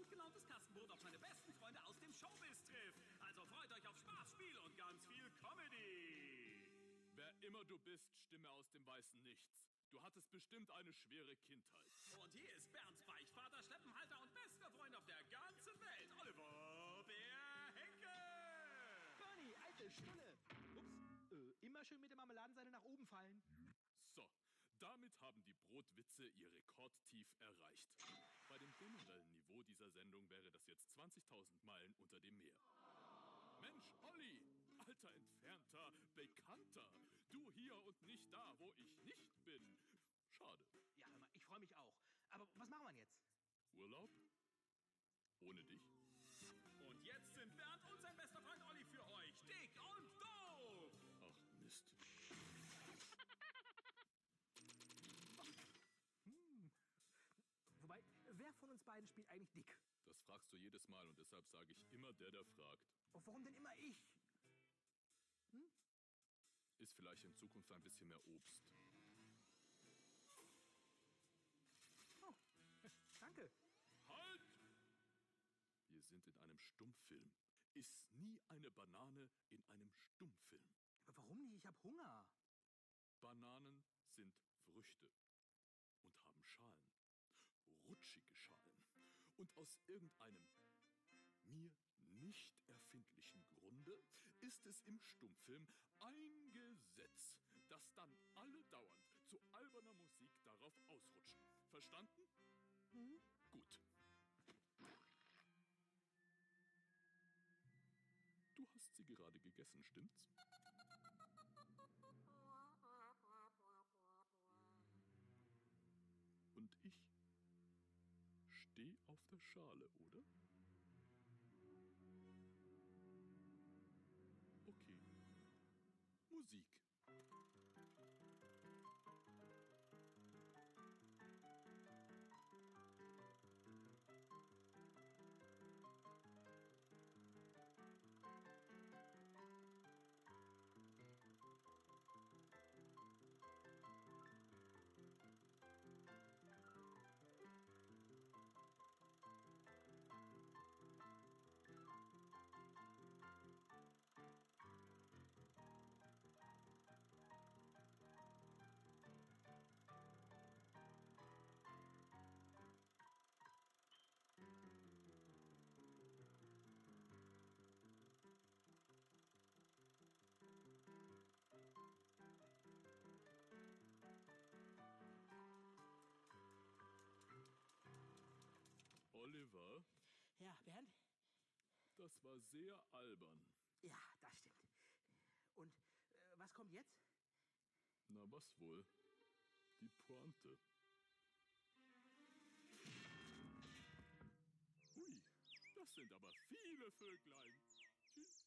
gut gelauntes Kassenboot auf seine besten Freunde aus dem Showbiz trifft. Also freut euch auf Spaß, Spiel und ganz viel Comedy. Wer immer du bist, stimme aus dem weißen Nichts. Du hattest bestimmt eine schwere Kindheit. Und hier ist Bernds Beichtvater, Steppenhalter und bester Freund auf der ganzen Welt, Oliver der Henke. Bernie, alte Stulle. Ups, äh, immer schön mit der Marmeladenseite nach oben fallen. So, damit haben die Brotwitze ihr Rekordtief erreicht. Bei dem generellen Niveau dieser Sendung wäre das jetzt 20.000 Meilen unter dem Meer. Mensch, Olli, alter Entfernter, Bekannter, du hier und nicht da, wo ich nicht bin. Schade. Ja, hör mal, ich freue mich auch. Aber was machen wir jetzt? Urlaub? Ohne dich? Und jetzt sind Bernd und sein bester von uns beiden spielt eigentlich dick? Das fragst du jedes Mal und deshalb sage ich immer der, der fragt. Oh, warum denn immer ich? Ist vielleicht in Zukunft ein bisschen mehr Obst. Oh, danke. Halt! Wir sind in einem Stummfilm. Ist nie eine Banane in einem Stummfilm. Aber warum nicht? Ich habe Hunger. Bananen sind Früchte und haben Schalen. Rutschige Schalen. Und aus irgendeinem mir nicht erfindlichen Grunde ist es im Stummfilm ein Gesetz, dass dann alle dauernd zu alberner Musik darauf ausrutschen. Verstanden? Gut. Du hast sie gerade gegessen, stimmt's? Und ich steh auf der Schale, oder? Okay. Musik. Oliver, Ja, Bernd? das war sehr albern. Ja, das stimmt. Und äh, was kommt jetzt? Na was wohl? Die Pointe. Hui, das sind aber viele Vöglein. Tschüss.